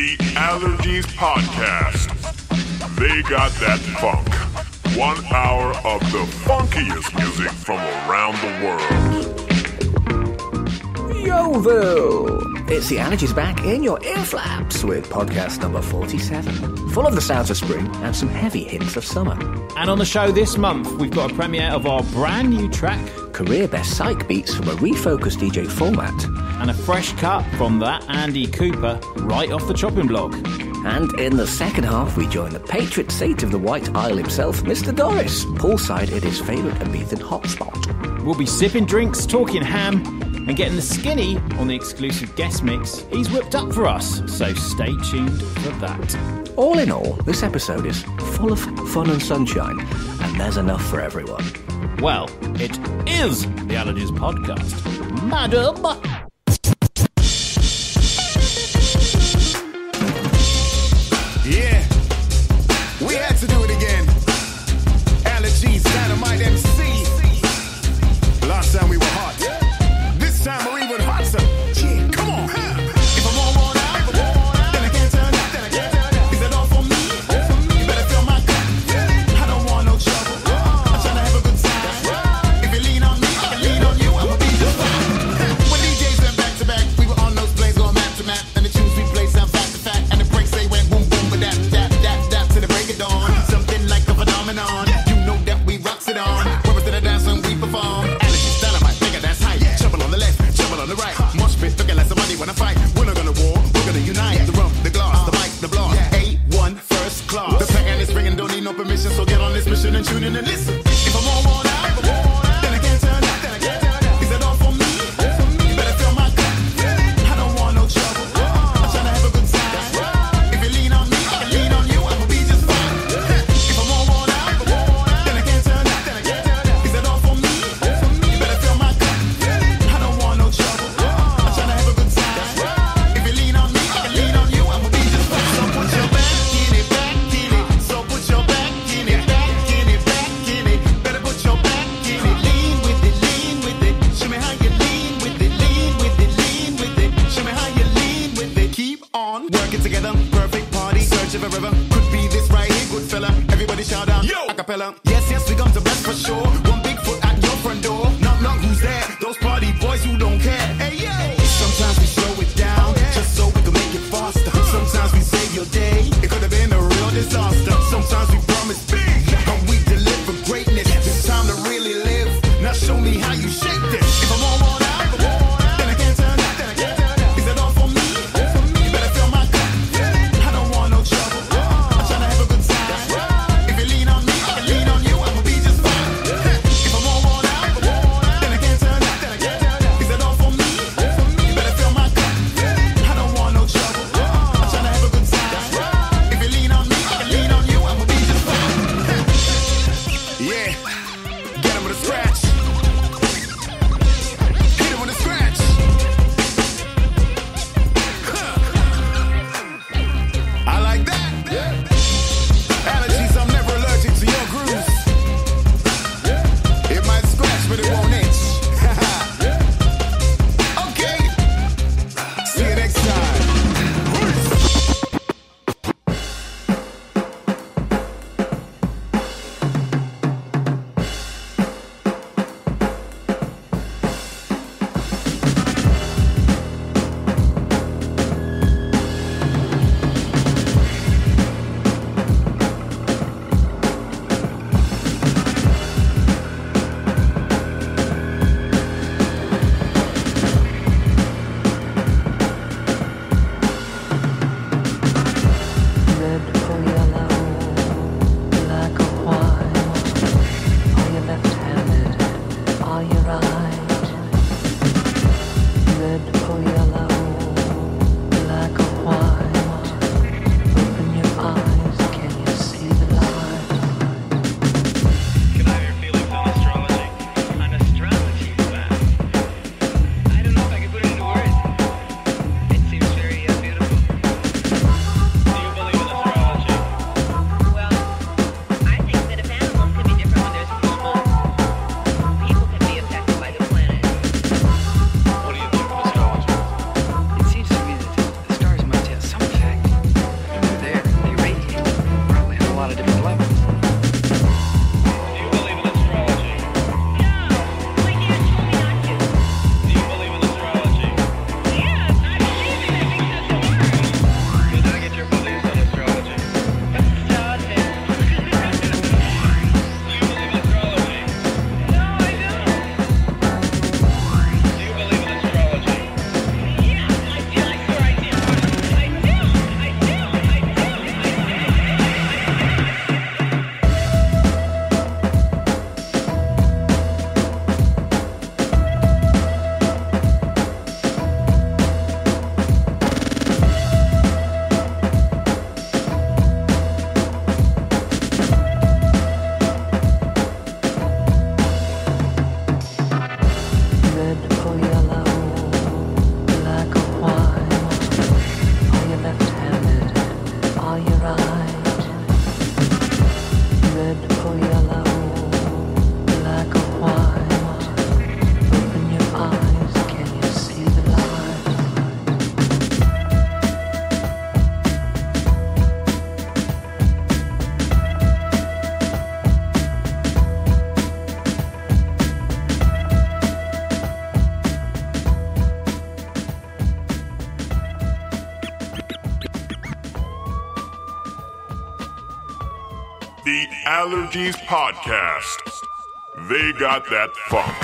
The Allergies Podcast. They got that funk. One hour of the funkiest music from around the world. Yo, though. It's the allergies back in your ear flaps with podcast number 47, full of the sounds of spring and some heavy hints of summer. And on the show this month, we've got a premiere of our brand new track, career best psych beats from a refocused DJ format, and a fresh cut from that Andy Cooper right off the chopping block. And in the second half, we join the patriot saint of the White Isle himself, Mr. Doris, poolside at his favourite Ibizan hotspot. We'll be sipping drinks, talking ham, and getting the skinny on the exclusive guest mix he's whipped up for us. So stay tuned for that. All in all, this episode is full of fun and sunshine, and there's enough for everyone. Well, it is the Allergies Podcast. Madam! together. Perfect party, search of a river. Could be this right here, good fella. Everybody shout out, yo, acapella. Yes, yes, we come to bless for sure. One big foot at your front door. Knock, knock, who's there? Those Allergies Podcast. They got that funk.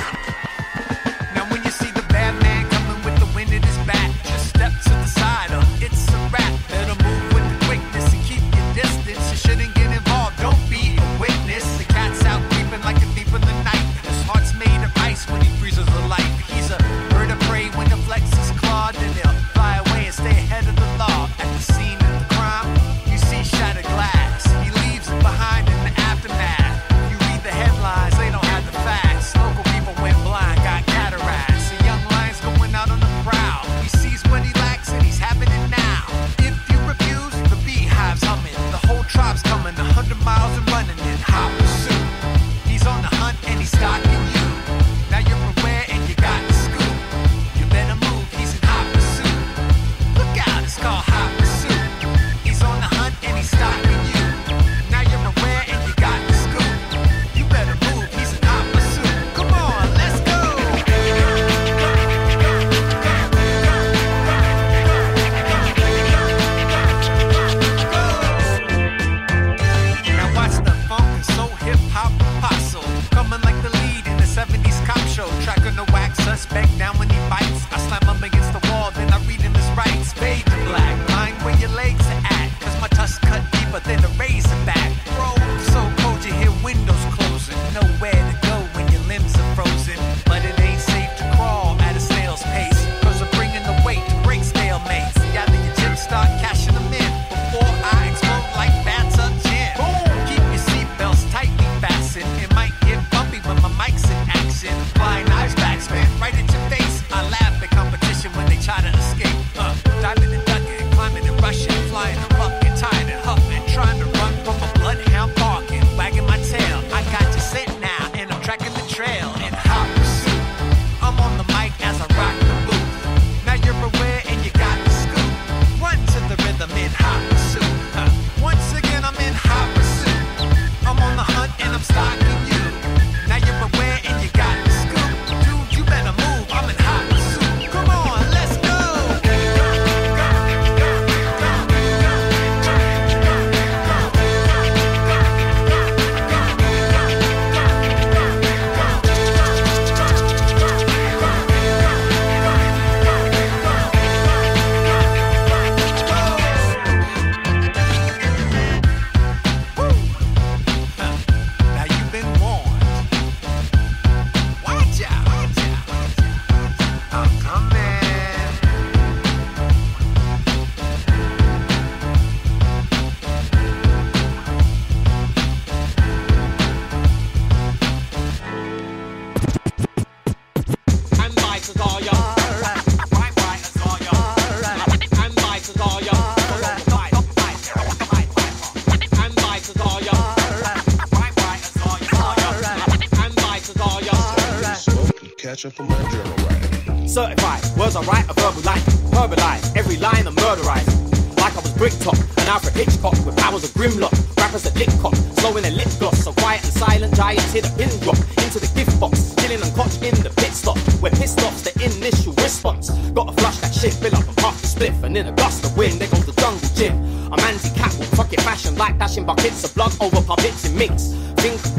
On my journal writing. Certified, words I write are verbal like verbalize. Every line I'm murderized. Like I was Bricktop, an Alfred Hitchcock with powers of Grimlock. Rappers that lick cock, slowing their lip gloss. So quiet and silent, giants hit a pin drop into the gift box. Killing and Koch in the pit stop. Where pissed off's the initial response. Gotta flush that shit, fill up and pop the spliff. And in a gust of wind, there goes the jungle gym. I'm anti-catwalk, fuck it fashion like dashing buckets of blood over puppets and minks.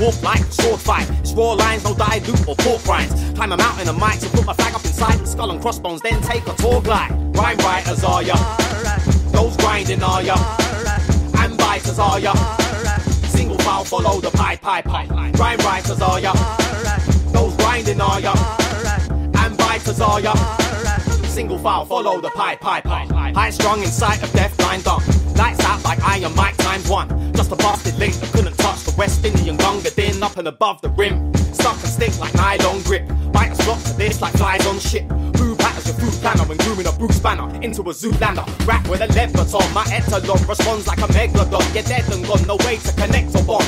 Walk like sword fight. It's raw lines, no dilute or pork rinds. Climb a mountain of mics and put my flag up inside the skull and crossbones, then take a tour glide. Rhyme writers are ya? Those grinding are ya? And biters are ya? Single file, follow the pipe, pipe, pipe. Rhyme writers are ya? Those grinding are ya? And biters are ya? Single file, follow the pipe, pipe, pipe. High strung in sight of death, blind dumb. Lights out like Iron Mike times one. Just a bastard link that couldn't touch West Indian Gunga Din up and above the rim. Stuck and stick like nylon grip. Biters flock to this like flies on shit. Boo batters your food planner when grooming a Bruce Banner into a Zoolander. Rap with a leopard on my etalon responds like a megalodon. You're dead and gone, no way to connect or bond.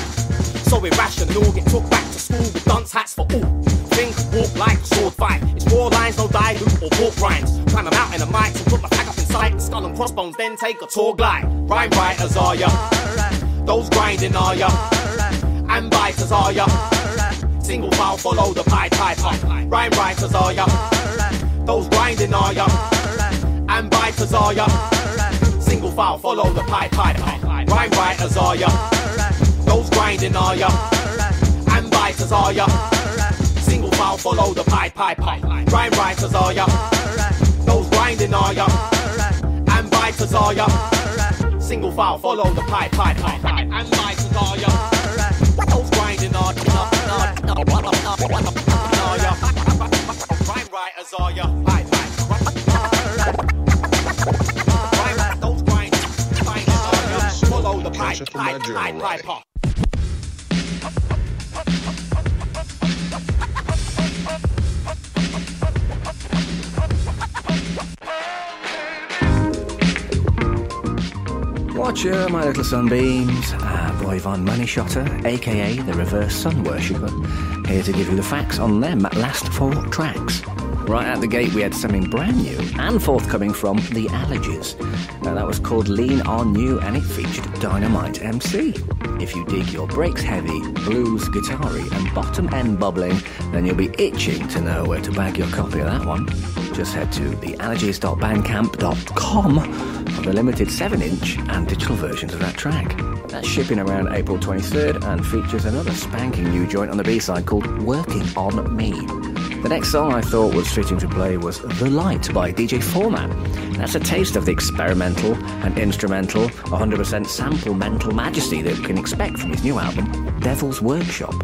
So irrational, get took back to school with dunce hats for all. Think, walk like sword fight. It's raw lines, no dilute or pork rhymes. Climb a mountain of mics and put my flag up in sight. Skull and crossbones, then take a tour glide. Rhyme writers are ya? Those grinding are ya? And biters are ya? Single file, follow the pipe, pipe, pipe. Rhyme writers are ya? Those grinding are ya? And biters are ya? Single file, follow the pipe, pipe, pipe. Rhyme writers are ya? Those grinding are ya? And biters ya? Single file follow the pipe. Grind writers are ya? Those grinding are ya? And biters are ya? Single file follow the pipe, pipe, pipe. And biters are ya? Those grinding are ya? Are ya? Grind writers are ya? Pipe, pipe. Grind- Those grind, grinding are ya? Follow the pipe, Catch up on my pipe, pipe, pipe, Watcher, my little sunbeams. Ah, boy Von Moneyshotter, aka the Reverse Sun Worshipper, here to give you the facts on them last four tracks. Right out the gate, we had something brand new and forthcoming from The Allergies. Now, that was called Lean On You and it featured Dynamite MC. If you dig your breaks heavy, blues, guitar and bottom end bubbling, then you'll be itching to know where to bag your copy of that one. Just head to theallergies.bandcamp.com for the limited 7 inch and digital versions of that track. That's shipping around April 23rd and features another spanking new joint on the B side called Working On Me. The next song I thought was fitting to play was The Light by DJ Format. That's a taste of the experimental and instrumental, 100% sample mental majesty that you can expect from his new album, Devil's Workshop.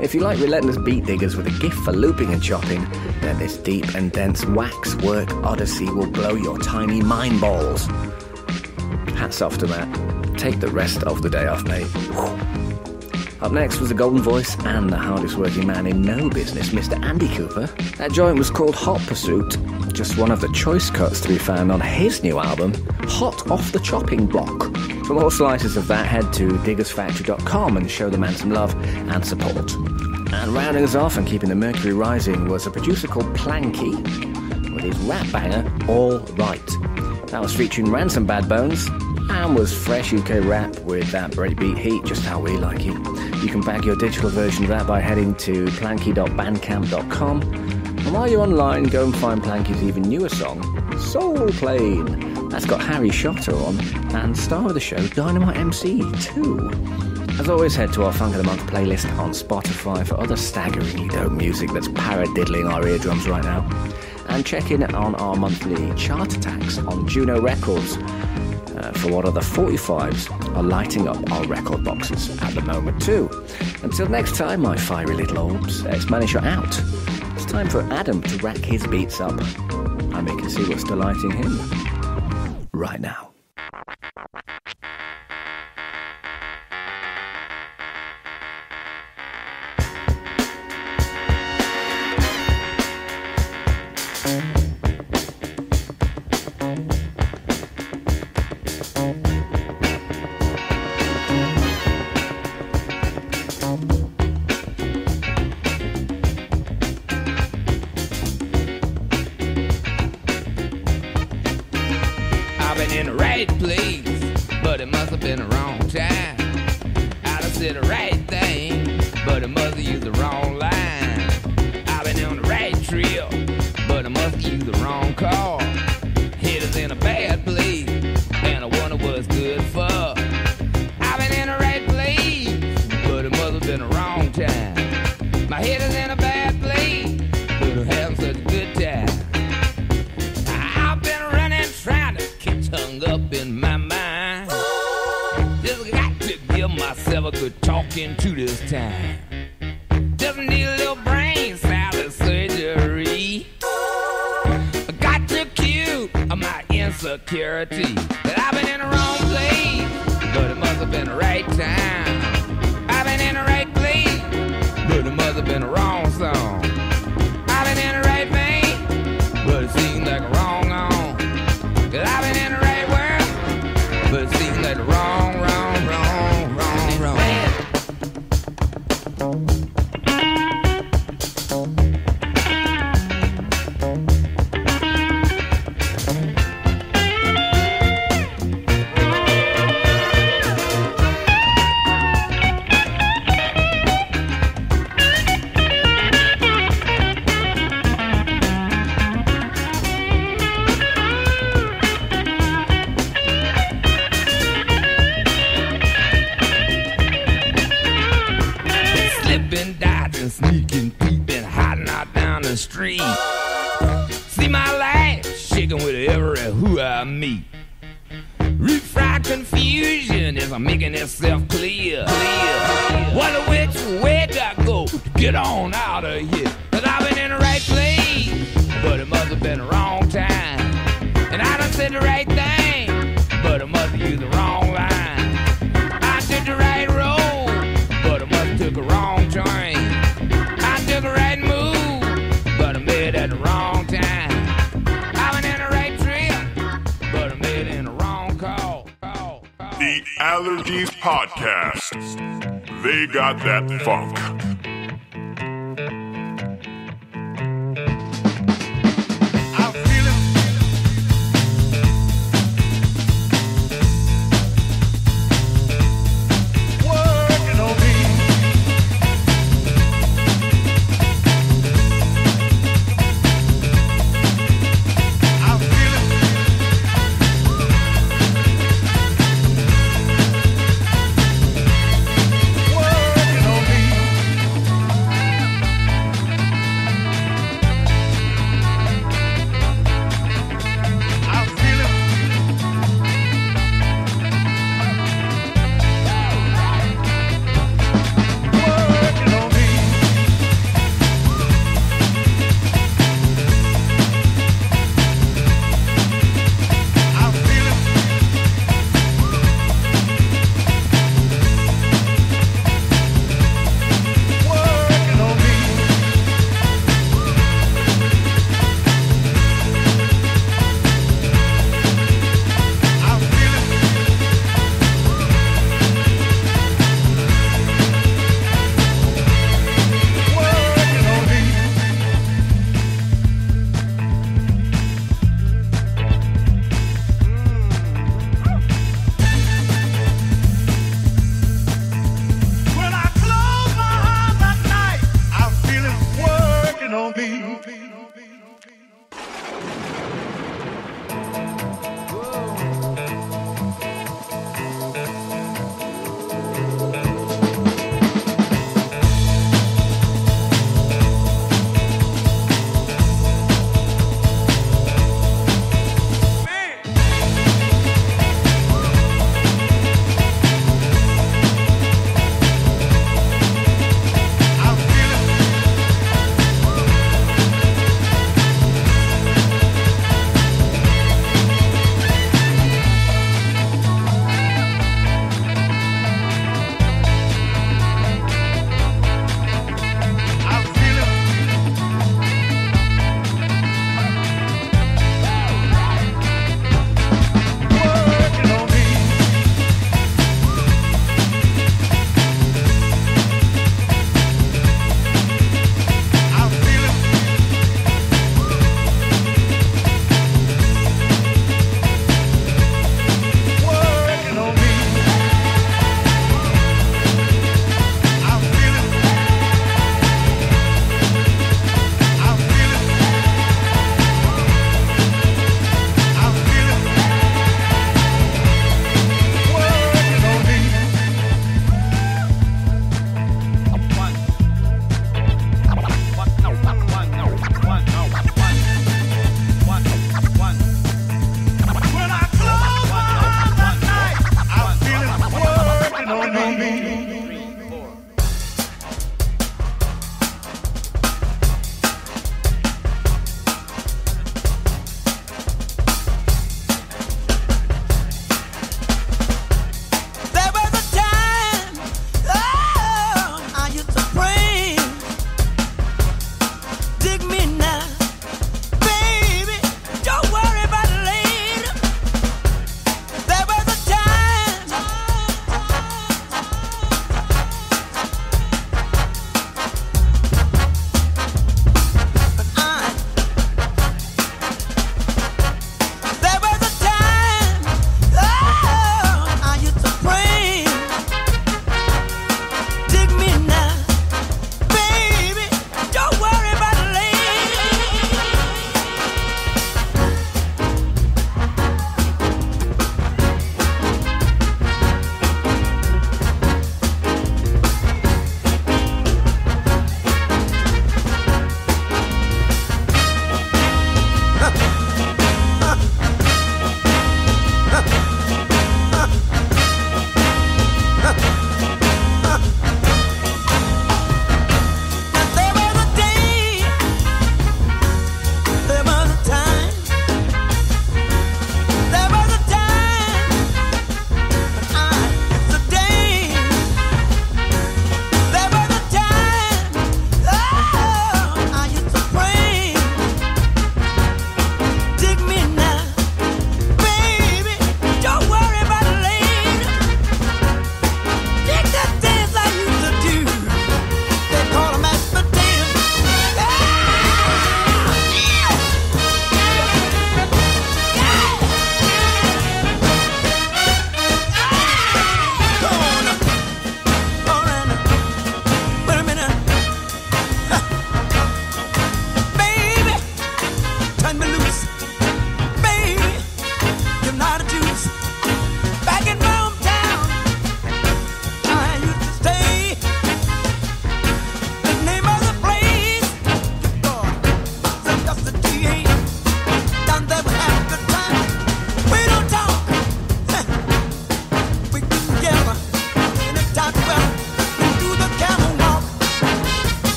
If you like relentless beat diggers with a gift for looping and chopping, then this deep and dense waxwork odyssey will blow your tiny mind balls. Hats off to Matt. Take the rest of the day off, mate. Up next was the golden voice and the hardest working man in no business, Mr. Andy Cooper. That joint was called Hot Pursuit, just one of the choice cuts to be found on his new album, Hot Off the Chopping Block. For more slices of that, head to diggersfactory.com and show the man some love and support. And rounding us off and keeping the mercury rising was a producer called Planky with his rap banger, All Right. That was featuring Ransom Badbonez and was fresh UK rap with that breakbeat heat, just how we like it. You can bag your digital version of that by heading to planky.bandcamp.com. And while you're online, go and find Planky's even newer song, Soul Plane. That's got Harry Shotta on and star of the show, Dynamite MC, too. As always, head to our Funk of the Month playlist on Spotify for other staggeringly dope music that's paradiddling our eardrums right now. And check in on our monthly chart attacks on Juno Records uh, for what other 45s are lighting up our record boxes at the moment, too. Until next time, my fiery little orbs, Manisha out. It's time for Adam to rack his beats up. And we can see what's delighting him right now.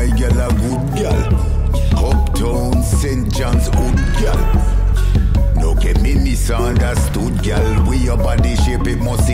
My girl a good girl. Uptown St. John's Wood girl. No get me misunderstood, girl. We your body shape it must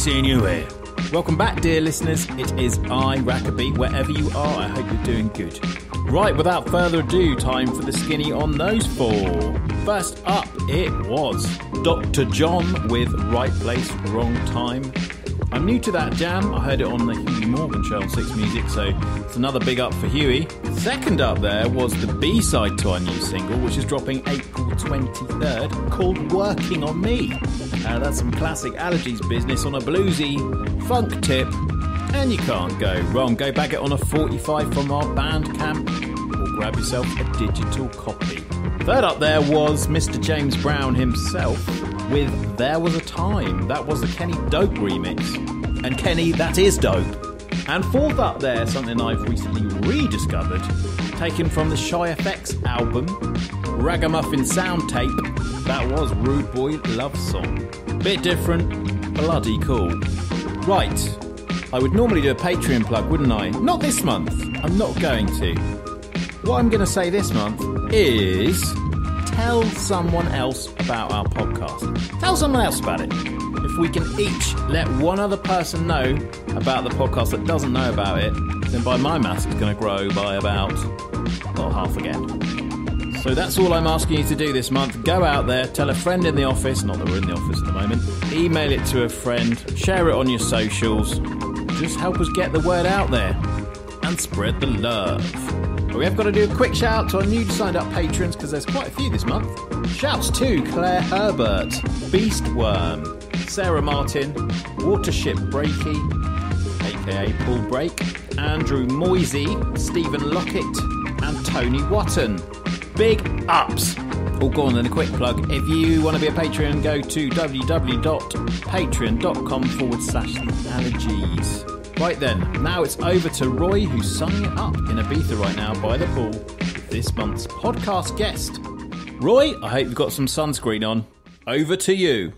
seeing you here. Welcome back, dear listeners. It is I, Rackaby. Wherever you are, I hope you're doing good. Right, without further ado, time for the skinny on those four. First up, it was Dr. John with Right Place, Wrong Time. I'm new to that jam. I heard it on the Huey Morgan show on Six Music, so it's another big up for Huey. Second up there was the B side to our new single, which is dropping April 23rd, called Working on Me. That's some classic allergies business on a bluesy funk tip, and you can't go wrong. Go bag it on a 45 from our Bandcamp or grab yourself a digital copy. Third up there was Mr. James Brown himself with There Was a Time. That was the Kenny Dope remix. And Kenny, that is dope. And fourth up there, something I've recently rediscovered, taken from the Shy FX album, Ragamuffin Sound Tape. That was Rude Boy Love Song. Bit different, bloody cool. Right, I would normally do a Patreon plug, wouldn't I? Not this month. I'm not going to. What I'm going to say this month is tell someone else about our podcast. Tell someone else about it. If we can each let one other person know about the podcast that doesn't know about it, then by my maths, it's going to grow by about well, half again. So that's all I'm asking you to do this month. Go out there, tell a friend in the office, not that we're in the office at the moment, email it to a friend, share it on your socials. Just help us get the word out there and spread the love. We have got to do a quick shout out to our new signed up patrons because there's quite a few this month. Shouts to Claire Herbert, Beastworm, Sarah Martin, Watership Breaky, aka Paul Break, Andrew Moisey, Stephen Lockett, and Tony Watton. Big ups! Oh, All gone and a quick plug. If you want to be a Patreon, go to www.patreon.com forward slash the allergies. Right then, now it's over to Roy, who's summing it up in Ibiza right now by the pool this month's podcast guest. Roy, I hope you've got some sunscreen on. Over to you.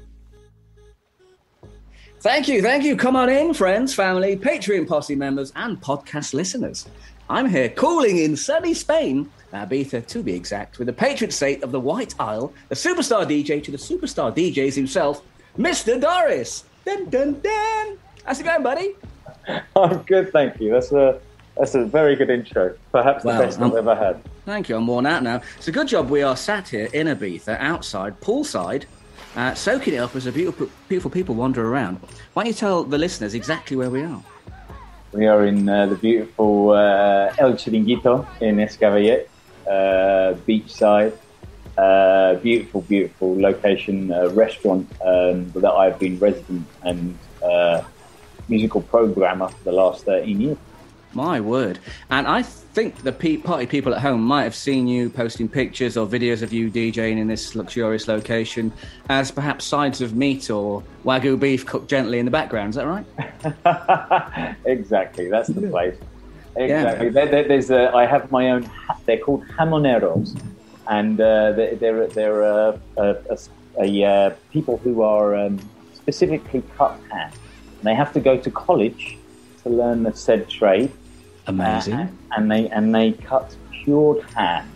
Thank you, thank you. Come on in, friends, family, Patreon posse members, and podcast listeners. I'm here calling in sunny Spain, Ibiza to be exact, with the patron saint of the White Isle, the superstar DJ to the superstar DJs himself, Mr. Doris. Dun dun dun. How's it going, buddy? I'm good, thank you. That's a that's a very good intro. Perhaps the Well, best um, I've ever had. Thank you. I'm worn out now. It's a good job we are sat here in Ibiza, outside, poolside, uh, soaking it up as a beautiful, beautiful people wander around. Why don't you tell the listeners exactly where we are? We are in uh, the beautiful uh, El Chiringuito in Es Cavallet, uh, beachside. Uh, beautiful, beautiful location, uh, restaurant um, that I've been resident and uh, musical programmer for the last 13 years. My word. And I think the pe- party people at home might have seen you posting pictures or videos of you DJing in this luxurious location as perhaps sides of meat or wagyu beef cooked gently in the background. Is that right? exactly, that's the place. Exactly. There, there, there's a, I have my own. They're called jamoneros, and uh, they're they're, they're uh, a, a, a, uh, people who are um, specifically cut ham. And they have to go to college to learn the said trade. Amazing. Uh, and they and they cut cured ham.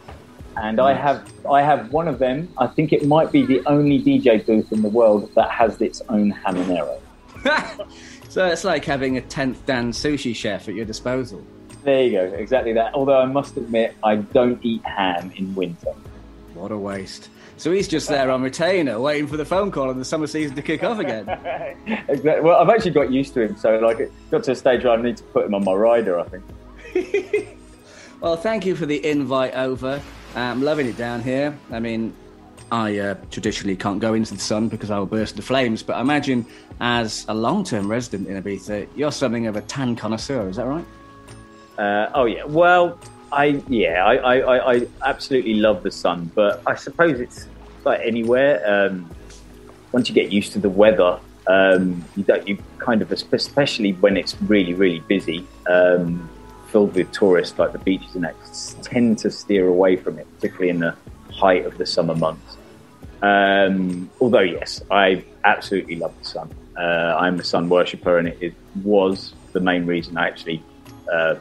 And I have I have one of them. I think it might be the only DJ booth in the world that has its own jamonero. So it's like having a 10th Dan sushi chef at your disposal. There you go, exactly that. Although I must admit, I don't eat ham in winter. What a waste. So he's just there on retainer, waiting for the phone call and the summer season to kick off again. Exactly. Well, I've actually got used to him, so like it got to a stage where I need to put him on my rider. I think. Well, thank you for the invite over. I'm loving it down here. I mean, I uh, traditionally can't go into the sun because I will burst into flames, but I imagine as a long term resident in Ibiza, you're something of a tan connoisseur, is that right? Uh, oh yeah. Well, I yeah, I, I, I, absolutely love the sun, but I suppose it's like anywhere. Um, once you get used to the weather, um, you. You kind of, especially when it's really really busy, um, filled with tourists, like the beaches and that, tend to steer away from it, particularly in the height of the summer months. Um, although yes, I absolutely love the sun. Uh, I'm a sun worshipper, and it, it was the main reason I actually uh,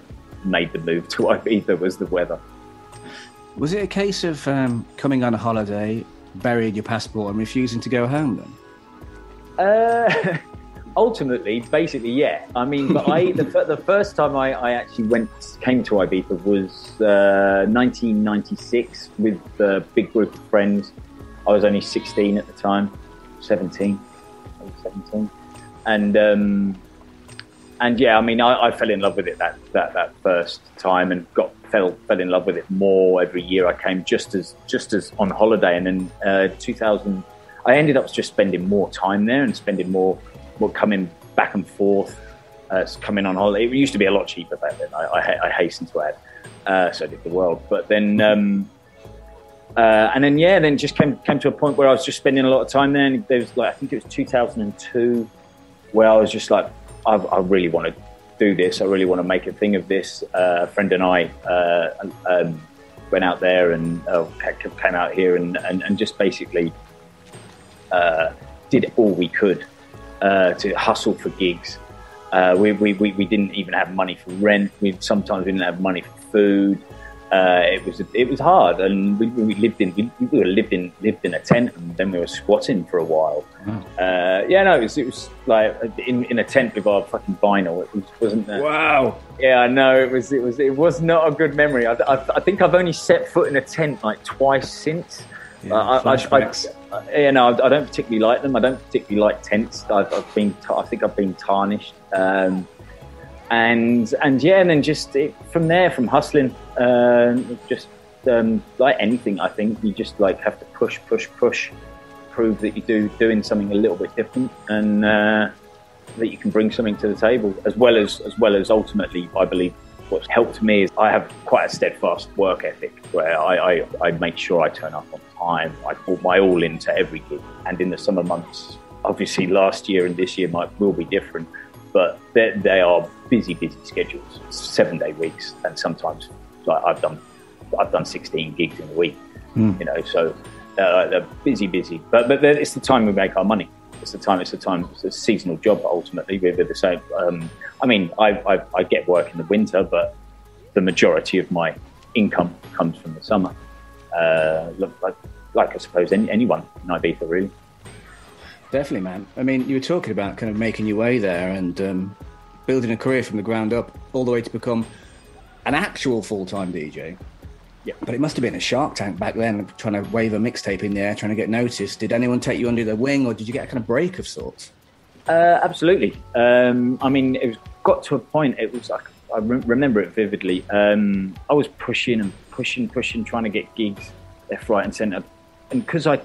made the move to Ibiza was the weather. Was it a case of um, coming on a holiday, burying your passport, and refusing to go home then? Uh, ultimately, basically, yeah. I mean, but I the, the first time I, I actually went came to Ibiza was uh, 1996 with a big group of friends. I was only 16 at the time, 17, I was 17, and um, and yeah, I mean, I, I fell in love with it that, that that first time, and got fell fell in love with it more every year. I came just as just as on holiday, and then uh, 2000, I ended up just spending more time there and spending more, more coming back and forth, uh, coming on holiday. It used to be a lot cheaper back then. I, I, I hasten to add, uh, so did the world. But then. Um, uh, and then yeah, then just came came to a point where I was just spending a lot of time there. And there was like I think it was 2002, where I was just like, I, I really want to do this. I really want to make a thing of this. Uh, a friend and I uh, um, went out there and uh, came out here and, and, and just basically uh, did all we could uh, to hustle for gigs. Uh, we, we, we, didn't even have money for rent. We sometimes we didn't have money for food. Uh, it was it was hard, and we, we lived in we, we lived in lived in a tent, and then we were squatting for a while. Uh, yeah, no, it was it was like in, in a tent with our fucking vinyl. It was, wasn't. Uh, Wow. yeah, I know it was. It was. It was not a good memory. I, I, I think I've only set foot in a tent like twice since. Yeah, I, I. I, I, you know, I don't particularly like them. I don't particularly like tents. I've, I've been. I think I've been tarnished. Um, and and yeah, and then just it, from there, from hustling, uh, just um, like anything, I think you just like have to push, push, push, prove that you do doing something a little bit different, and uh, that you can bring something to the table, as well as as well as ultimately, I believe. What's helped me is I have quite a steadfast work ethic where I, I, I make sure I turn up on time. I put my all into every gig. And in the summer months, obviously last year and this year might will be different, but they, they are busy, busy schedules, seven day weeks, and sometimes like I've done I've done 16 gigs in a week. Mm. You know, so uh, they're busy, busy. But but it's the time we make our money. It's the time. It's the time. It's a seasonal job. Ultimately, we're the same. Um, I mean, I, I I get work in the winter, but the majority of my income comes from the summer. Uh, like, like I suppose any, anyone in Ibiza, really. Definitely, man. I mean, you were talking about kind of making your way there and um, building a career from the ground up, all the way to become an actual full time DJ. Yeah. But it must have been a Shark Tank back then, trying to wave a mixtape in the air, trying to get noticed. Did anyone take you under their wing, or did you get a kind of break of sorts? Uh, absolutely. Um, I mean, it was, got to a point. It was like I re- remember it vividly. Um, I was pushing and pushing, pushing, trying to get gigs left, right, and centre. And because I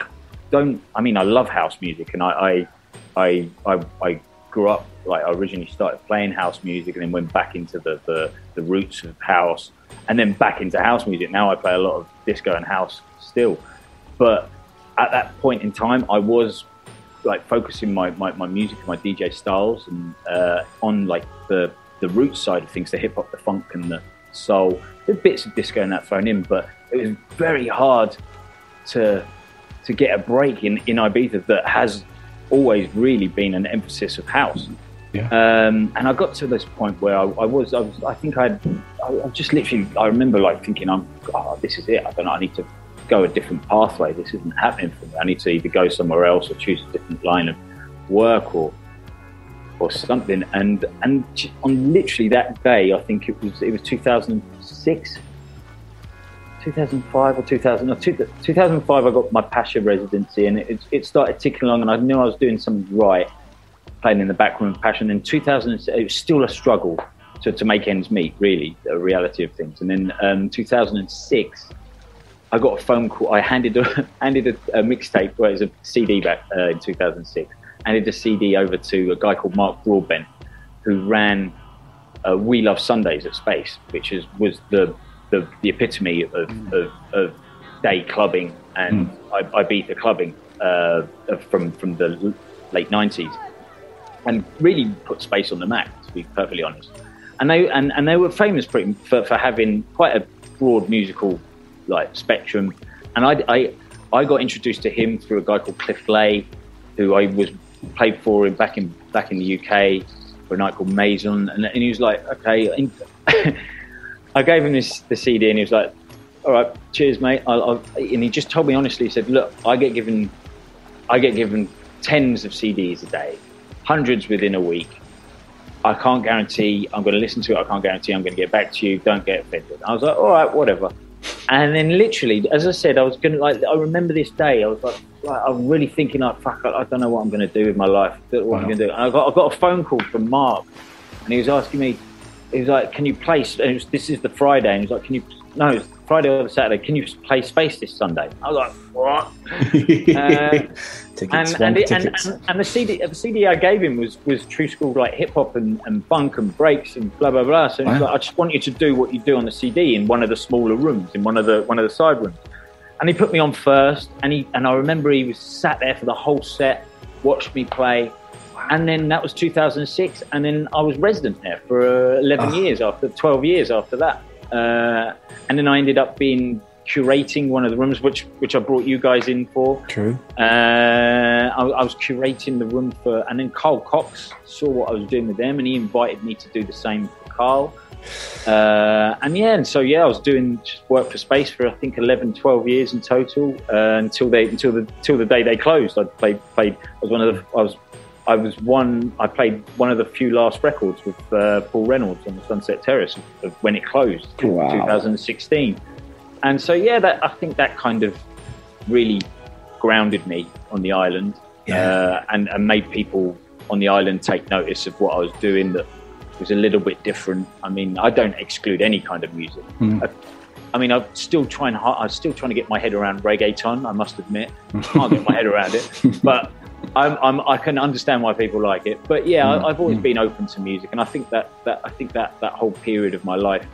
don't, I mean, I love house music, and I, I, I, I, I grew up like I originally started playing house music, and then went back into the, the the roots of house, and then back into house music. Now I play a lot of disco and house still, but at that point in time, I was like focusing my, my, my music and my DJ styles and uh, on like the the root side of things, the hip hop, the funk, and the soul. There's bits of disco and that thrown in, but it was very hard to to get a break in in Ibiza that has always really been an emphasis of house. Yeah. Um, and I got to this point where I, I was, I was, I think I, I just literally, I remember like thinking, I'm, oh, this is it. I don't know. I need to go a different pathway. This isn't happening for me. I need to either go somewhere else or choose a different line of work or, or something. And and on literally that day, I think it was it was 2006, 2005 or 2000. No, two, 2005, I got my Pacha residency, and it, it started ticking along, and I knew I was doing something right, playing in the back room of Passion. In 2000, it was still a struggle to, to make ends meet, really, the reality of things. And then um, 2006. I got a phone call. I handed a, handed a, a mixtape, well, it was a CD back uh, in 2006. Handed a CD over to a guy called Mark Broadbent, who ran uh, We Love Sundays at Space, which is was the the, the epitome of, of, of day clubbing and I Ibiza clubbing uh, from from the late 90s, and really put Space on the map. To be perfectly honest, and they and, and they were famous pretty, for for having quite a broad musical like spectrum. And I, I, I got introduced to him through a guy called Cliff Lay, who I was played for him back in back in the UK for a night called Maison, and, and he was like, okay. I gave him this the CD, and he was like, all right, cheers, mate. I'll, I'll, and he just told me honestly, he said, look, I get given, I get given tens of CDs a day, hundreds within a week. I can't guarantee I'm going to listen to it. I can't guarantee I'm going to get back to you. Don't get offended. I was like, all right, whatever. And then literally, as I said, I was going to like. I remember this day. I was like, like I'm really thinking like, fuck, I, I don't know what I'm going to do with my life. What I'm going to do. And I got I got a phone call from Mark, and he was asking me. He was like, "Can you place, And it was, this is the Friday, and he was like, "Can you?" No, Friday or Saturday. Can you play Space this Sunday? I was like, "What?" Uh, Tickets, and, and, it, and, and, and the CD the CD I gave him was was true school like hip hop and, and funk and breaks and blah blah blah. So Wow. like, I just want you to do what you do on the CD in one of the smaller rooms, in one of the one of the side rooms. And he put me on first, and he and I remember he was sat there for the whole set, watched me play, and then that was 2006, and then I was resident there for uh, 11 Ah. years after 12 years after that, uh, and then I ended up being curating one of the rooms, which which I brought you guys in for. True. Uh, I, I was curating the room for, and then Carl Cox saw what I was doing with them, and he invited me to do the same for Carl. Uh, and yeah, and so yeah, I was doing just work for Space for I think 11, 12 years in total uh, until they until the until the day they closed. I played played. I was one of the I was I was one. I played one of the few last records with uh, Paul Reynolds on the Sunset Terrace when it closed, Wow. 2016. And so yeah, that I think that kind of really grounded me on the island uh, and, and made people on the island take notice of what I was doing that was a little bit different. I mean, I don't exclude any kind of music. Mm. I, I mean, I'm still trying. I'm still trying to get my head around reggaeton. I must admit, I can't get my head around it. But I'm, I'm, I can understand why people like it. But yeah, Mm, I, I've always mm. been open to music, and I think that, that I think that that whole period of my life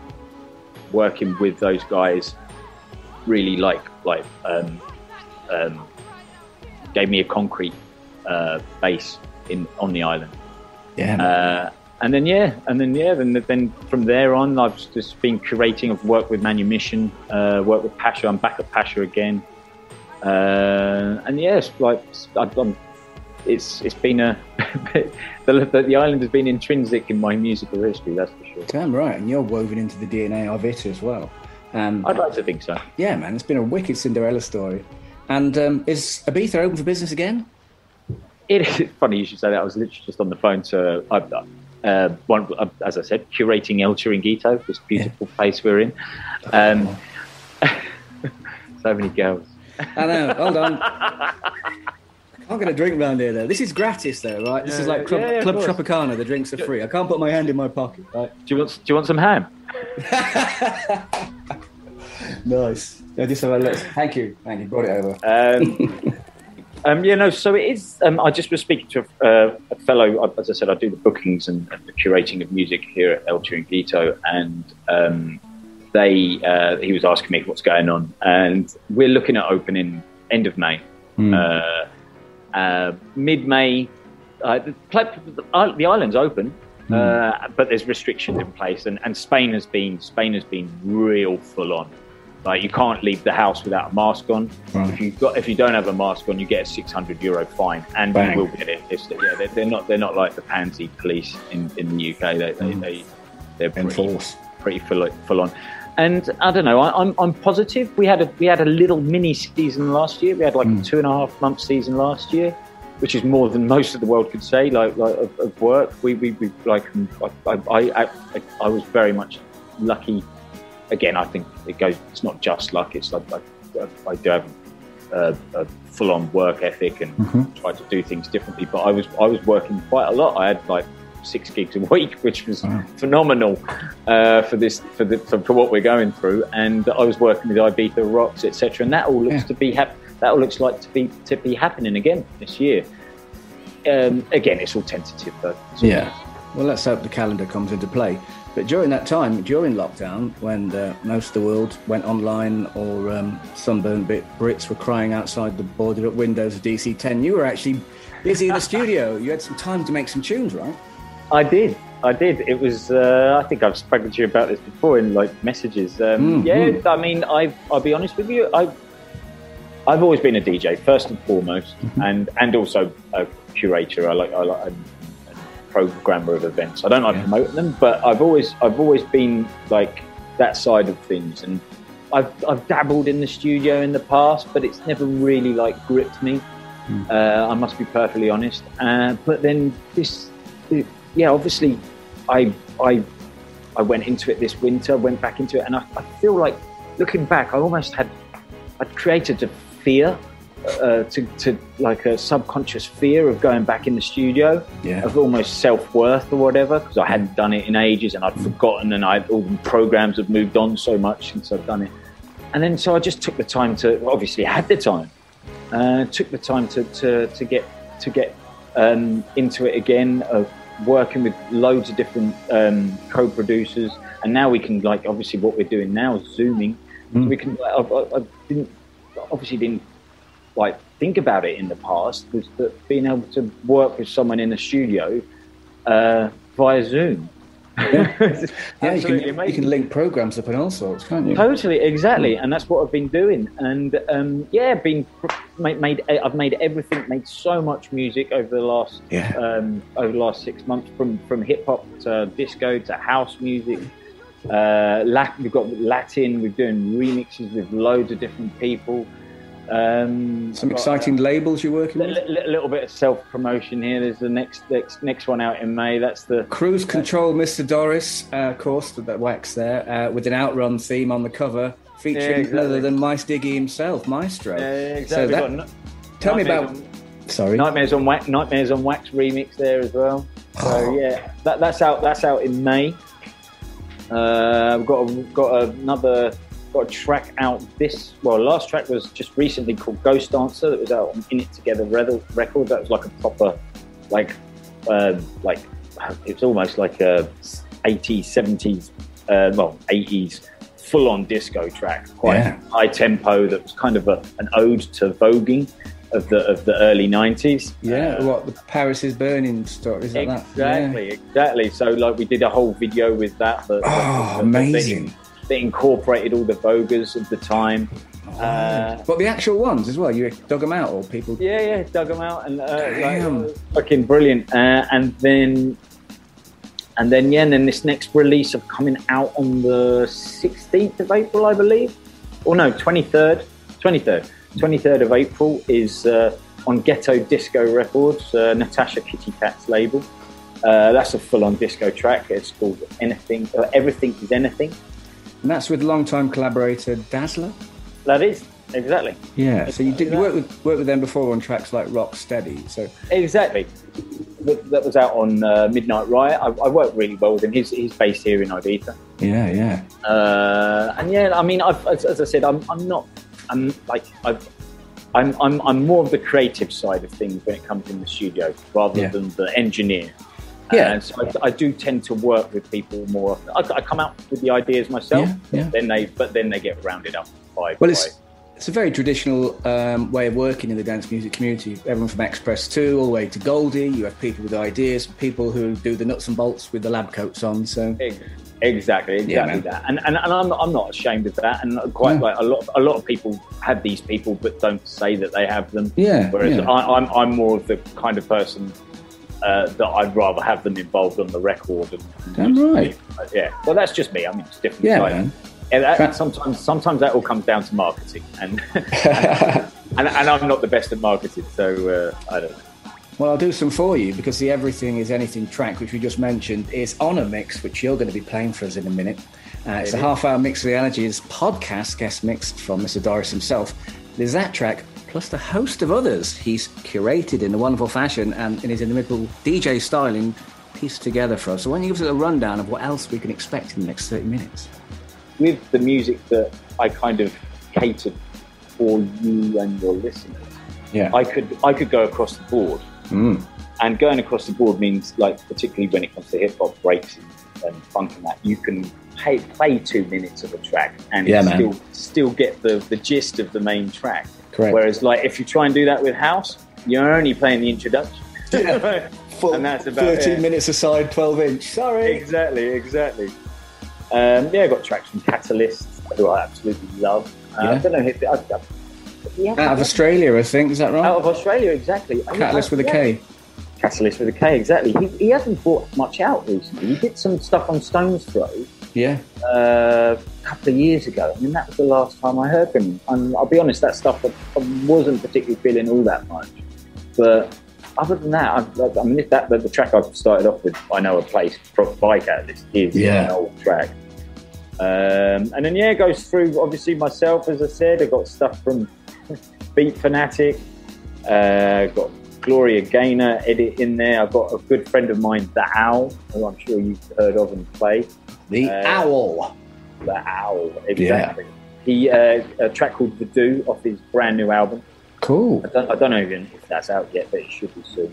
working with those guys really like like um, um, gave me a concrete uh, base in on the island. Yeah. Uh, and then yeah, and then yeah, then then from there on, I've just been curating. I've worked with Manumission, uh, worked with Pacha. I'm back at Pacha again, uh, and yes, like I've, I'm, it's it's been a the, the the island has been intrinsic in my musical history. That's for sure. Damn right, and you're woven into the DNA of it as well. Um, I'd like to think so. yeah, man, it's been a wicked Cinderella story. And um, is Ibiza open for business again? It is funny you should say that. I was literally just on the phone to, uh, uh, one, uh, as I said, curating El Chiringuito, this beautiful place we're in. Um, so many girls. I know. Hold on. I can't get a drink round here though. This is gratis though, right? This Yeah, is like Club, yeah, yeah, Club. Tropicana. The drinks are free. I can't put my hand in my pocket, right? Do you want? Do you want some ham? Nice. Just have a look. Thank you. Thank you. Brought it over. Um, um, yeah, no. So it is. Um, I just was speaking to a, uh, a fellow. As I said, I do the bookings and, and the curating of music here at El Chiringuito, and um, they uh, he was asking me what's going on, and we're looking at opening end of May, Hmm. uh, uh, mid May. Uh, the, the, island's open, uh, but there's restrictions in place, and, and Spain has been Spain has been real full on. Like you can't leave the house without a mask on. Right. If you got if you don't have a mask on, you get a six hundred euro fine, and Bang. you will get it. Yeah, they're, they're not they're not like the pansy police in, in the UK. They they, they they're pretty, pretty full, full on. And I don't know. I, I'm I'm positive. We had a we had a little mini season last year. We had like a two and a half month season last year, which is more than most of the world could say. Like like of, of work, we we, we like um, I, I, I I I was very much lucky. Again, I think it goes. It's not just luck. It's like I, I, I do have a, a full on work ethic and mm-hmm. try to do things differently. But I was I was working quite a lot. I had like six gigs a week, which was phenomenal uh, for this for, the, for for what we're going through. And I was working with Ibiza Rocks, etc. And that all looks Yeah. to be hap- that all looks like to be to be happening again this year. Um, again, it's all tentative though. All Yeah. Well, let's hope the calendar comes into play. But during that time, during lockdown, when uh, most of the world went online or um, sunburned bit Brits were crying outside the boarded up windows of DC 10, you were actually busy in the studio. You had some time to make some tunes, right? I did. I did. It was. Uh, I think I've spoken to you about this before in like messages. Um, Mm, yeah. mm. I mean, I've. I'll be honest with you. I've. I've always been a DJ first and foremost, and and also a curator. I like. I like. And, programmer of events. I don't like promoting them, but I've always. I've always been like that side of things, and I've. I've dabbled in the studio in the past, but it's never really like gripped me. Uh, I must be perfectly honest. Uh, but then this, it- yeah, obviously, I I I went into it this winter, went back into it, and I, I feel like looking back, I almost had I created a fear, uh, to to like a subconscious fear of going back in the studio, Yeah. of almost self worth or whatever, because I hadn't done it in ages, and I'd forgotten, and I all the programs have moved on so much since I've done it, and then so I just took the time to obviously had the time uh, took the time to, to, to get to get um, into it again of working with loads of different um, co-producers. And now we can like obviously what we're doing now is zooming. Mm. we can I, I, I didn't obviously didn't like think about it in the past was that being able to work with someone in a studio uh, via zoom Yeah, you Absolutely can, you can link programs up and all sorts, can't you? Totally, exactly, and that's what I've been doing. And um, yeah, been made, made. I've made everything. Made so much music over the last Yeah. um, over the last six months, from from hip hop to disco to house music Uh, Lat- we've got Latin. We're doing remixes with loads of different people. Um, Some I've got, exciting labels you're working A with. li- little bit of self promotion here. There's the next, next next one out in May. That's the Cruise Control, Mr. Doris, uh, of course, with that wax there, uh, with an outrun theme on the cover, featuring Yeah, exactly. none other than Mice Diggy himself, Maestro. Yeah, exactly. So that- tell me about. on- Sorry. Nightmares on Wax, Nightmares on Wax remix there as well. So Oh. yeah, that, that's out. That's out in May. Uh, we've got a, got another got a track out this. Well, last track was just recently called Ghost Dancer that was out on In It Together Re- Records. That was like a proper, like, uh, like it's almost like a 80s, 70s, uh, well, 80s full on disco track, quite Yeah. high tempo. That was kind of a, an ode to voguing of the of the early 90s. Yeah, what the Paris is burning stuff is that that? Exactly, exactly. So like we did a whole video with that. that Oh, that- that- amazing. That, incorporated all the voguers of the time. Uh, But the actual ones as well. You dug them out, or people? yeah, yeah, dug them out and uh, like, fucking brilliant. Uh, and then, and then yeah, and then this next release of coming out on the 16th of April, I believe. Or no, 23rd, 23rd, 23rd of April is uh, on Ghetto Disco Records, uh, Natasha Kitty Katt's label. Uh, that's a full-on disco track. It's called Anything. Uh, Everything is anything. And that's with longtime collaborator Dazzler. That is exactly. Yeah. So you did you worked with worked with them before on tracks like Rock Steady. So Exactly. That, was out on uh, Midnight Riot. I, I worked really well with him. He's, he's based here in Ibiza. yeah, yeah. Uh, and yeah, I mean, I've, as, as I said, I'm, I'm not, I'm like, I've, I'm, I'm, I'm more of the creative side of things when it comes in the studio rather Yeah. than the engineer. Yeah. And so I, I do tend to work with people more often. I, I come out with the ideas myself, Yeah, yeah. then they, but then they get rounded up by. Well, by- it's it's a very traditional um, way of working in the dance music community. Everyone from X-Press 2 all the way to Goldie. You have people with ideas, people who do the nuts and bolts with the lab coats on. So Ex- Exactly, Yeah, exactly man. that, and and, and I'm, I'm not ashamed of that, and quite Yeah. like a lot a lot of people have these people, but don't say that they have them. Yeah, Whereas yeah. I, I'm I'm more of the kind of person uh, that I'd rather have them involved on the record. And, Damn right. Uh, yeah, well, that's just me. I mean, it's different. Yeah, man. and that, sometimes sometimes that all comes down to marketing, and and, and, I'm not the best at marketing, so uh, I don't know. Well, I'll do some for you because the Everything is Anything track, which we just mentioned, is on a mix, which you're going to be playing for us in a minute. Uh, it's a half hour mix of the Allergies podcast guest mix from Mr. Doris himself. There's that track, plus the host of others he's curated in a wonderful fashion and in his inimitable DJ styling pieced together for us. So, why don't you give us a rundown of what else we can expect in the next 30 minutes? with the music that I kind of catered for you and your listeners, Yeah. I could I could go across the board, Mm. and going across the board means like particularly when it comes to hip hop breaks and, and funk and that you can pay, play two minutes of a track and Yeah, still still get the the gist of the main track. Correct. Whereas like if you try and do that with house, you're only playing the introduction. Full and that's about 13 it. minutes aside, 12 inch. Sorry. Exactly, exactly. Um, yeah, I got tracks from Katalyst, who I absolutely love. Uh, Yeah. I don't know if I, I, yeah, Out of Australia, I think. Is that right? out of Australia, exactly. I Katalyst I- with a yeah. K. Katalyst with a K, exactly. He, he hasn't brought much out recently. He did some stuff on Stone's Throw Yeah. uh, a couple of years ago. I mean, that was the last time I heard him. And I'll be honest, that stuff I, wasn't particularly feeling all that much. But other than that, I, I mean, if that the, the track I started off with, I know a place pro- by Katalyst is Yeah. an old track. Um, and then yeah, it goes through obviously myself, as I said. I got stuff from Beat Fanatic, uh, got Gloria Gaynor edit in there. I've got a good friend of mine, The Owl, who I'm sure you've heard of and play. The Uh, Owl. The Owl, exactly. He uh, a track called "The Voodoo off his brand new album. Cool. I don't, I don't know even if that's out yet, but it should be soon.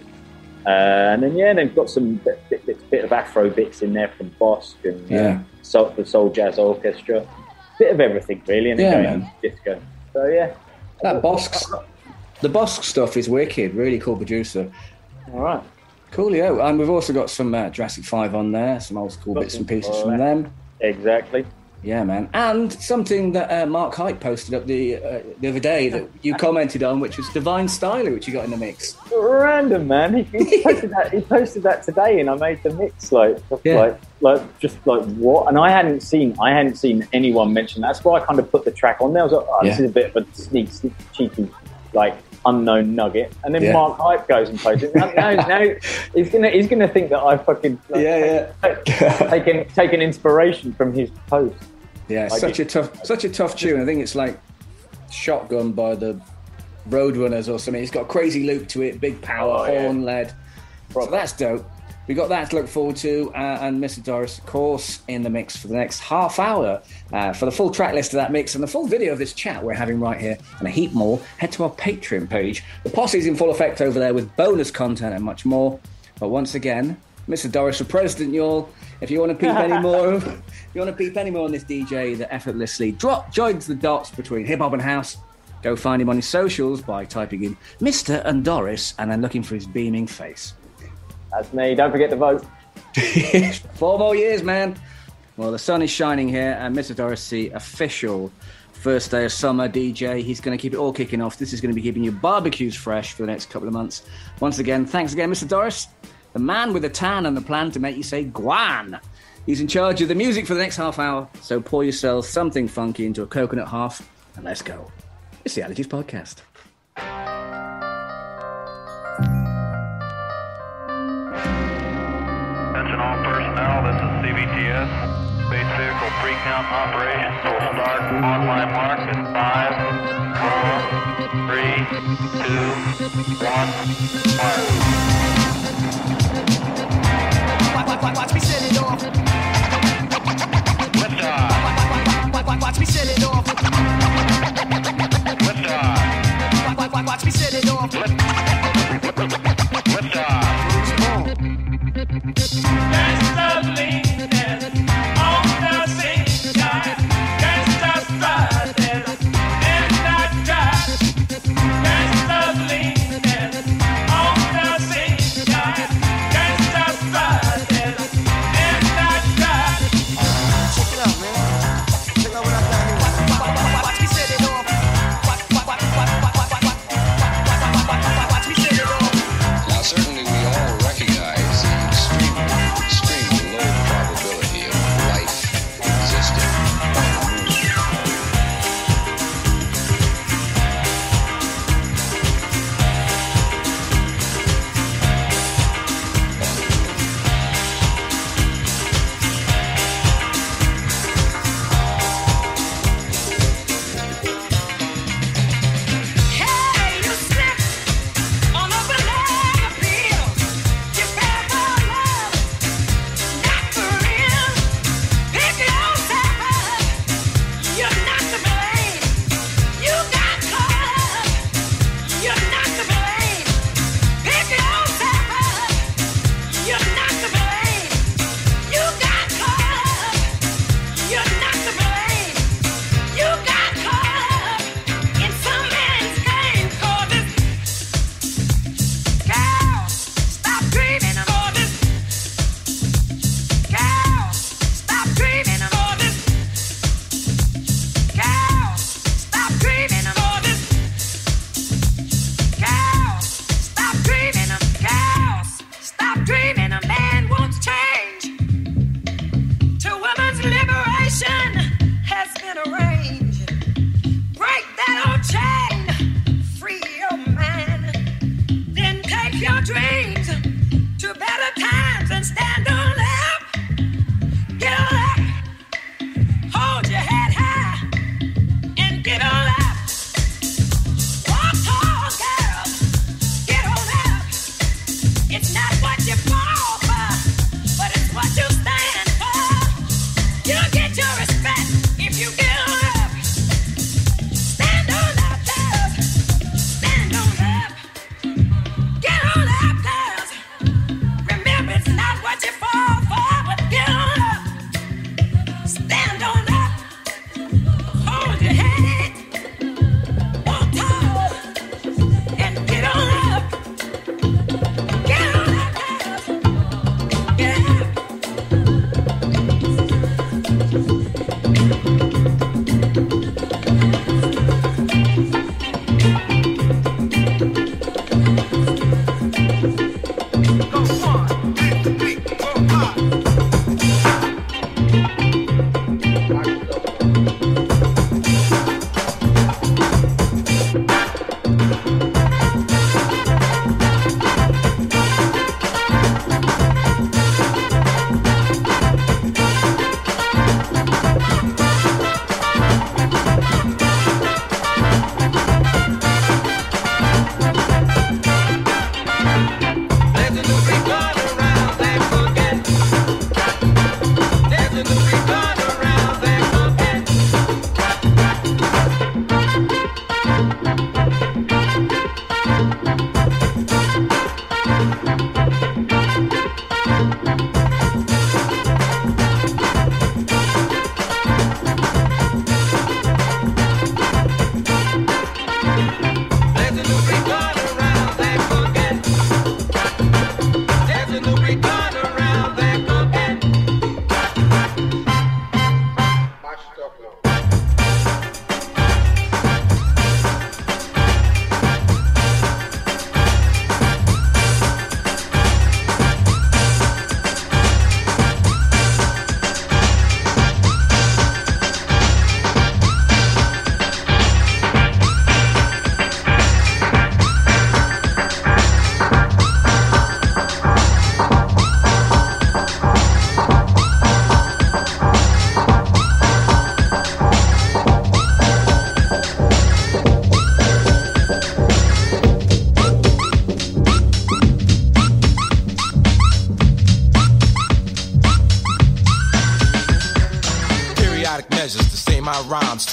Uh, and then yeah, and they've got some bit, bit, bit, of Afro bits in there from Bosq and uh, Yeah. Soul, the Soul Jazz Orchestra. Bit of everything really, and Yeah, going man. disco. So yeah, That Bosq, the Bosq stuff is wicked. Really cool producer. all right. Coolio. And we've also got some uh, Jurassic 5 on there, some old school bits and pieces from them. Exactly. Yeah, man. And something that uh, Mark Hype posted up the uh, the other day that you commented on, which was Divine Styler, which you got in the mix. Random man. He, he posted that. He posted that today, and I made the mix. Like, Yeah. like, like, just like what? And I hadn't seen. I hadn't seen anyone mention. That. That's why I kind of put the track on there. I was like, oh, this Yeah. is a bit of a sneak, sneak cheeky, like unknown nugget. And then Yeah. Mark Hype goes and posts it. Now, now, he's gonna he's gonna think that I fucking like, Yeah, yeah, taken taken inspiration from his post. Yeah, I such a tough, such a tough tune. I think it's like Shotgun by the Roadrunners or something. It's got a crazy loop to it, big power, Oh, yeah. horn led. So that's dope. We got that to look forward to, uh, and Mr. Doris, of course, in the mix for the next half hour. Uh, for the full track list of that mix and the full video of this chat we're having right here, and a heap more, head to our Patreon page. The posse's in full effect over there with bonus content and much more. But once again, Mr. Doris for President, y'all. If you want to peep any more, if you want to peep any more on this DJ that effortlessly drop joins the dots between hip hop and house, go find him on his socials by typing in Mr. and Doris and then looking for his beaming face. That's me. Don't forget to vote. Four more years, man. Well, the sun is shining here, and Mr. Doris, the official first day of summer DJ, he's going to keep it all kicking off. This is going to be keeping your barbecues fresh for the next couple of months. Once again, thanks again, Mr. Doris, the man with the tan and the plan to make you say Guan. He's in charge of the music for the next half hour, so pour yourself something funky into a coconut half, and let's go. It's the Allergies Podcast. Is CBTS. Base vehicle pre-count operations will start on my mark in five, four, three, two, one, fire. Watch me set it off. Watch me set it off. Watch me set it off. Gangsta lean and on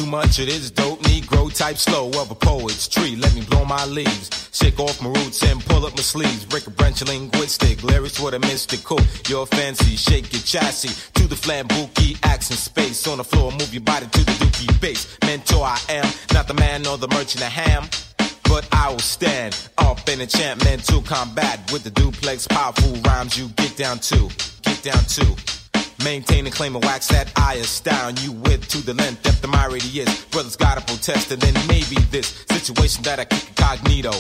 Too much of this dope Negro type slow of a poet's tree. Let me blow my leaves. Shake off my roots and pull up my sleeves. Break a branch of linguistic lyrics with a mystical. You're fancy, shake your chassis to the flambuki accent space. On the floor, move your body to the dookie bass. Mentor I am, not the man or the merchant of ham. But I will stand up in enchantment to combat with the duplex powerful rhymes you get down to. Get down to. Maintain and claim a wax that I astound you with to the length, depth of my radius. Brothers gotta protest, and then maybe this situation that I kick incognito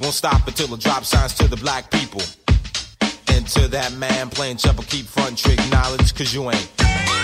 won't stop until the drop signs to the black people. And to that man playing jumper, keep front trick knowledge, cause you ain't.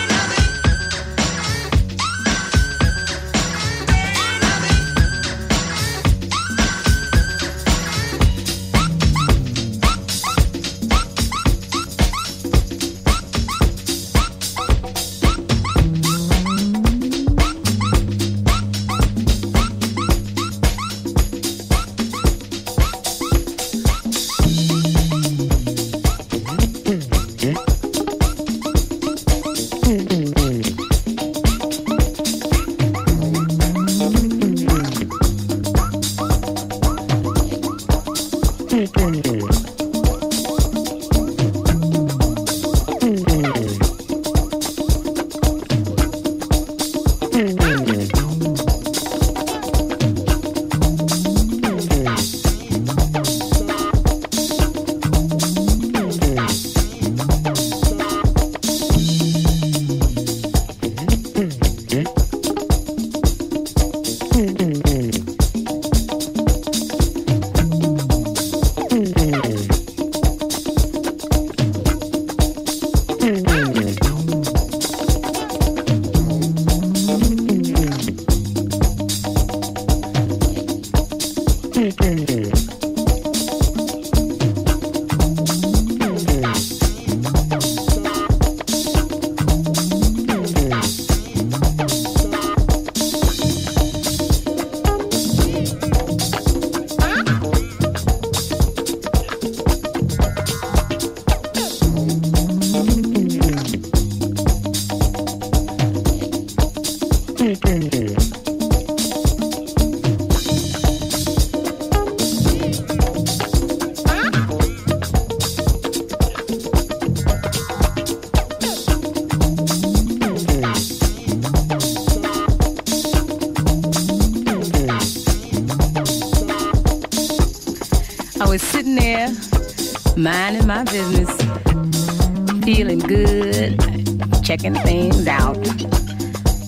Checking things out,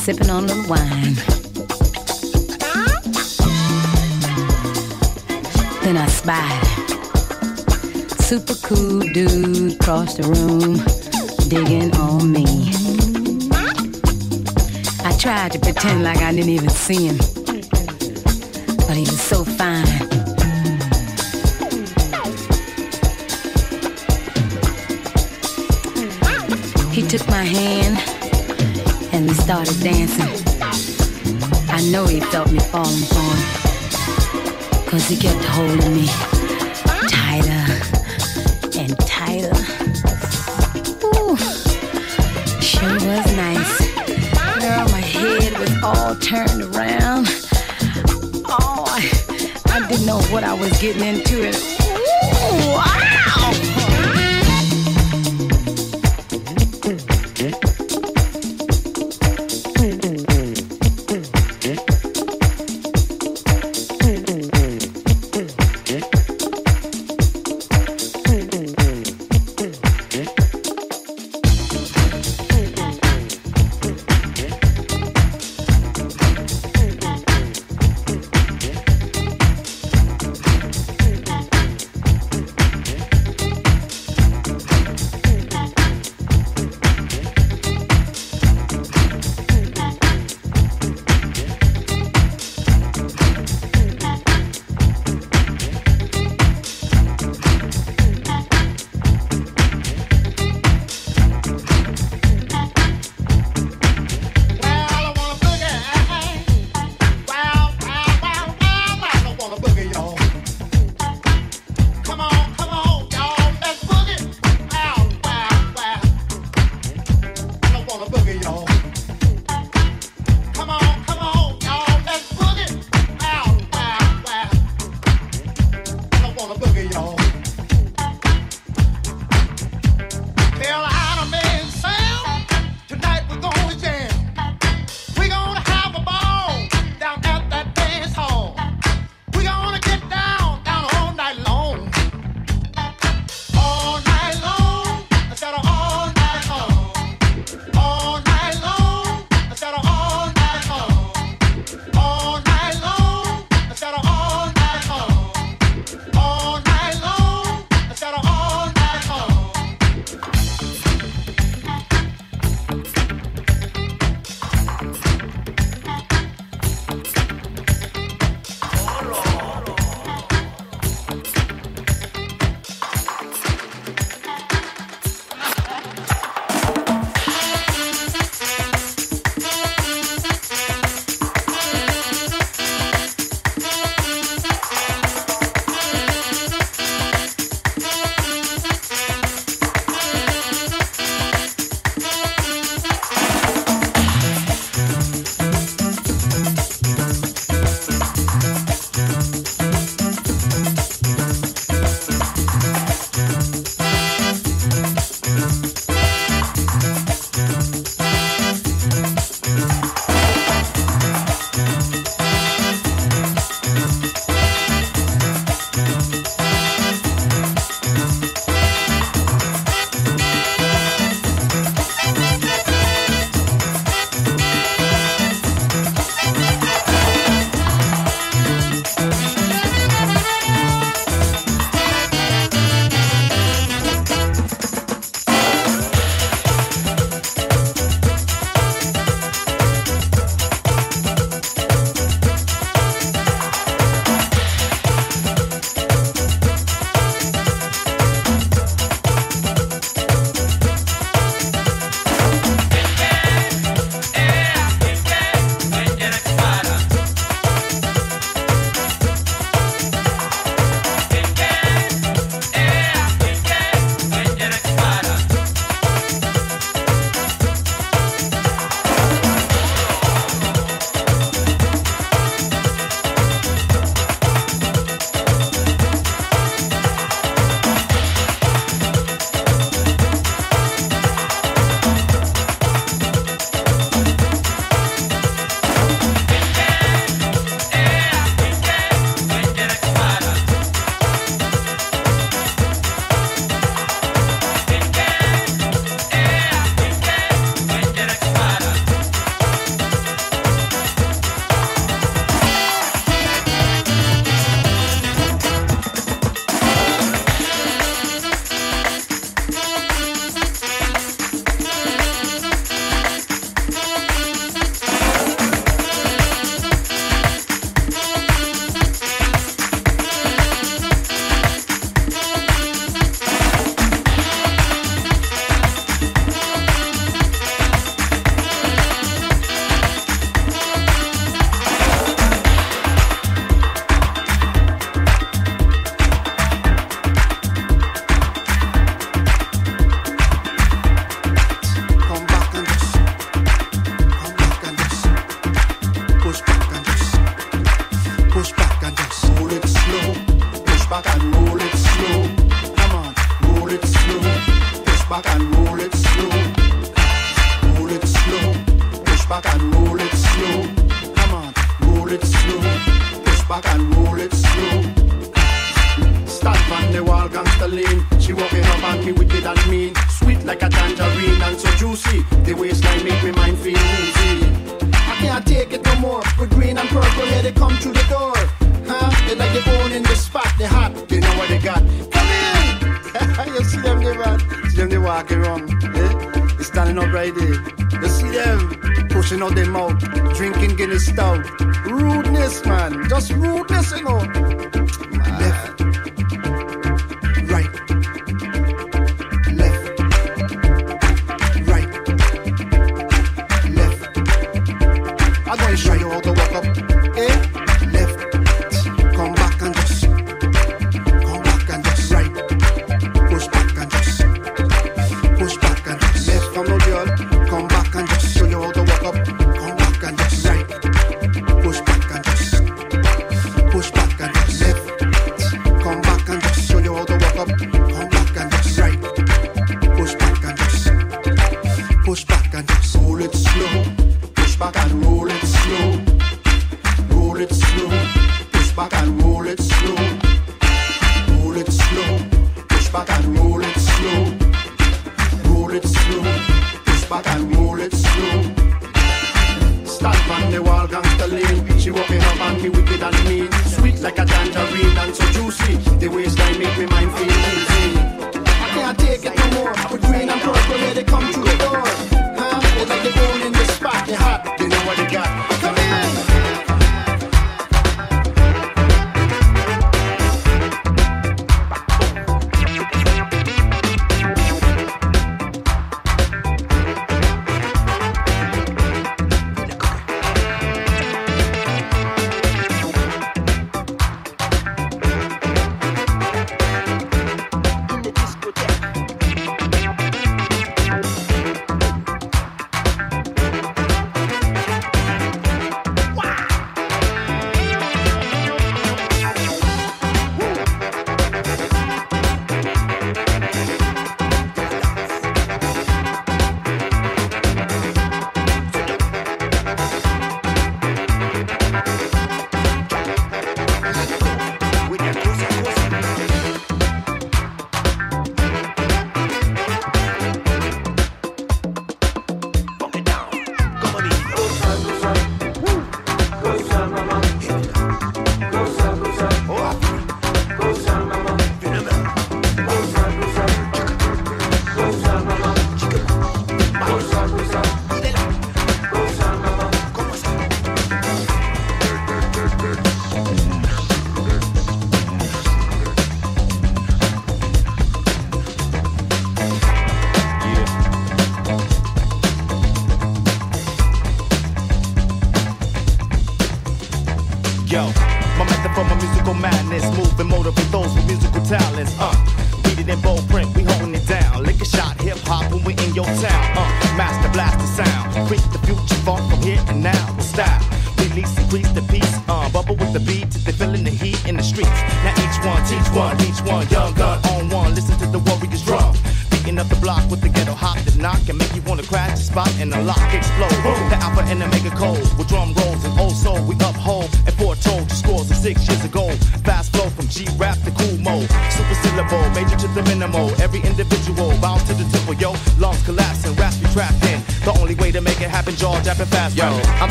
sipping on little wine. Then I spied super cool dude across the room, digging on me. I tried to pretend like I didn't even see him, like a tangerine and so juicy. The waistline make me mind feel woozy. I can't take it no more. With green and purple, yeah, they come through the door. Huh? They like the bone in the spot, they hot, they know what they got. Come in! you see them, they run. See them, they walking around. Eh? They standing up right there. You see them pushing out their mouth, drinking Guinness stout. Rudeness, man. Just rudeness, you know.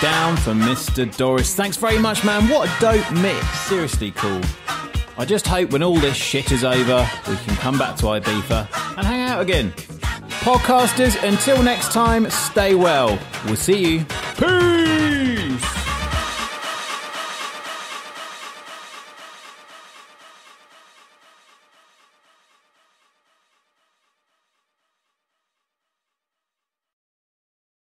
Down for Mr. Doris. Thanks very much, man. What a dope mix. Seriously cool. I just hope when all this shit is over, we can come back to Ibiza and hang out again. Podcasters, until next time, stay well. We'll see you. Peace!